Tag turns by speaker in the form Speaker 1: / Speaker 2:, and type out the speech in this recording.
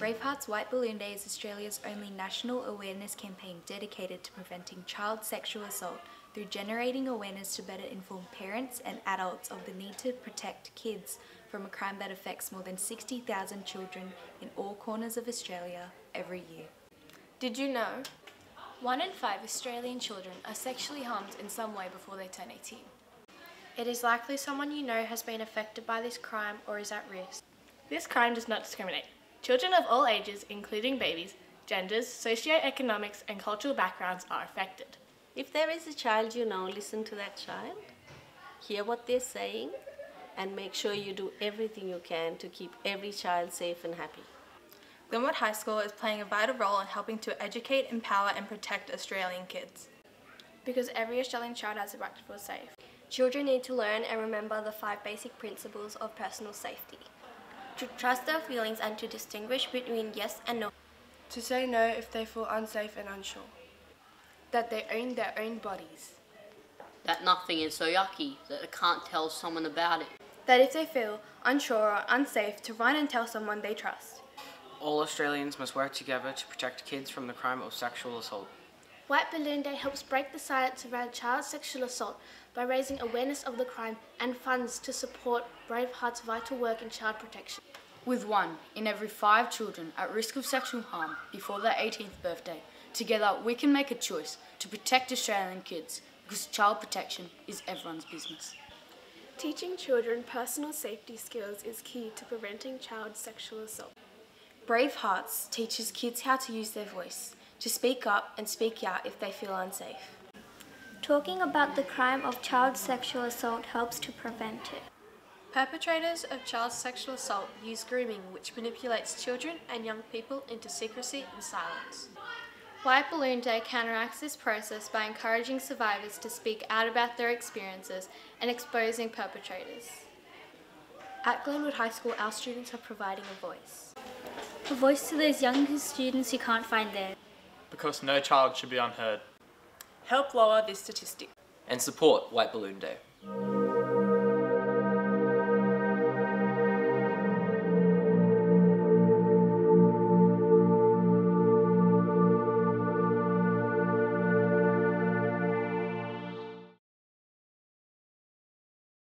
Speaker 1: Hearts White Balloon Day is Australia's only national awareness campaign dedicated to preventing child sexual assault through generating awareness to better inform parents and adults of the need to protect kids from a crime that affects more than 60,000 children in all corners of Australia every year.
Speaker 2: Did you know?
Speaker 3: One in five Australian children are sexually harmed in some way before they turn 18.
Speaker 2: It is likely someone you know has been affected by this crime or is at risk.
Speaker 4: This crime does not discriminate. Children of all ages, including babies, genders, socioeconomics, and cultural backgrounds are affected.
Speaker 5: If there is a child you know, listen to that child, hear what they're saying, and make sure you do everything you can to keep every child safe and happy.
Speaker 6: Glenwood High School is playing a vital role in helping to educate, empower, and protect Australian kids.
Speaker 2: Because every Australian child has a right to feel safe.
Speaker 7: Children need to learn and remember the five basic principles of personal safety to trust their feelings and to distinguish between yes and no.
Speaker 8: To say no if they feel unsafe and unsure.
Speaker 9: That they own their own bodies.
Speaker 10: That nothing is so yucky that they can't tell someone about it.
Speaker 2: That if they feel unsure or unsafe, to run and tell someone they trust.
Speaker 11: All Australians must work together to protect kids from the crime of sexual assault.
Speaker 12: White Balloon Day helps break the silence around child sexual assault by raising awareness of the crime and funds to support Bravehearts' vital work in child protection.
Speaker 9: With one in every five children at risk of sexual harm before their 18th birthday, together we can make a choice to protect Australian kids because child protection is everyone's business.
Speaker 13: Teaching children personal safety skills is key to preventing child sexual assault.
Speaker 14: Bravehearts teaches kids how to use their voice, to speak up and speak out if they feel unsafe.
Speaker 15: Talking about the crime of child sexual assault helps to prevent it.
Speaker 16: Perpetrators of child sexual assault use grooming which manipulates children and young people into secrecy and silence.
Speaker 3: White Balloon Day counteracts this process by encouraging survivors to speak out about their experiences and exposing perpetrators.
Speaker 14: At Glenwood High School, our students are providing a voice.
Speaker 15: A voice to those young students who can't find theirs.
Speaker 17: Because no child should be unheard.
Speaker 6: Help lower this statistic.
Speaker 18: And support White Balloon Day.